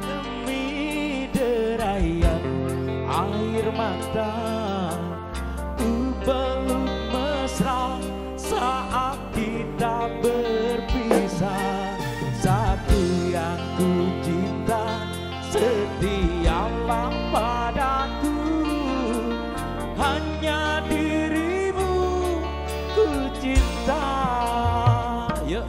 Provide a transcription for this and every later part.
Demi derayan air mata Ku peluk mesra saat kita berpisah. Satu yang ku cinta setia padaku Hanya dirimu ku cinta. Yuk,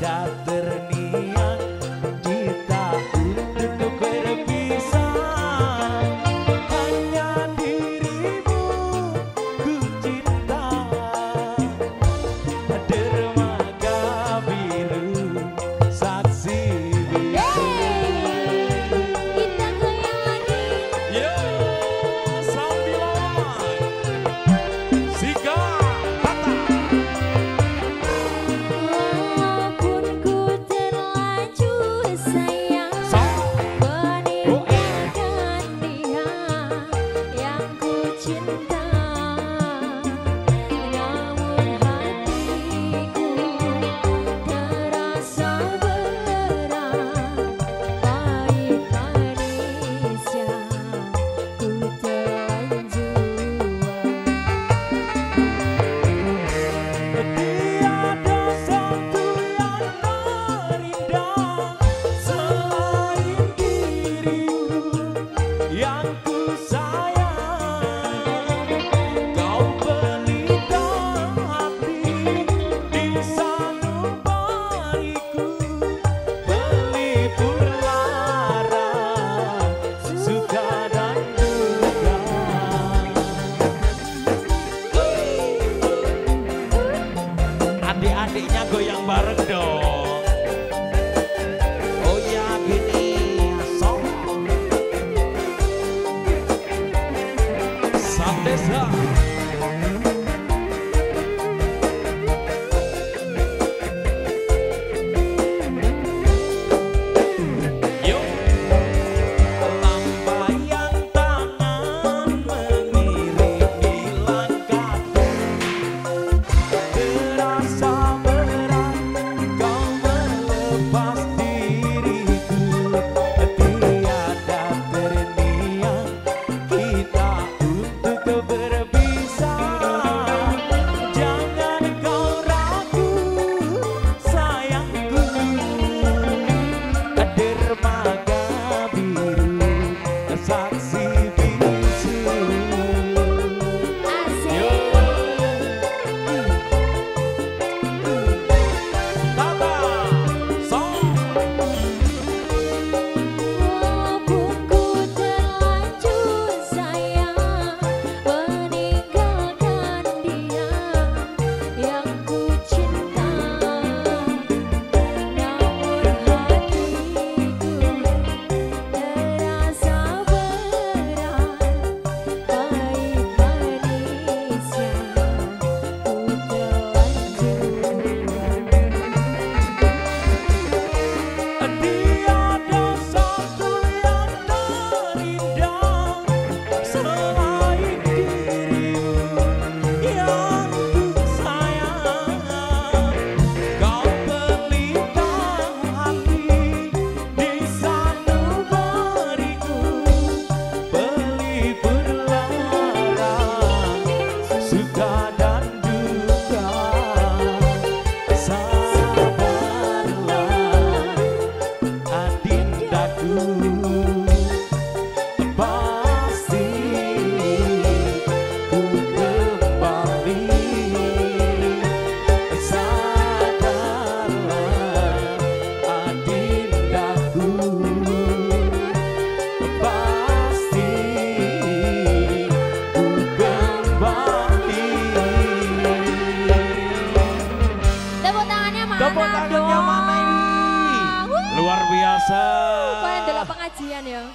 that Messiah.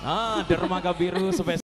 Ah, dermaga biru spesial.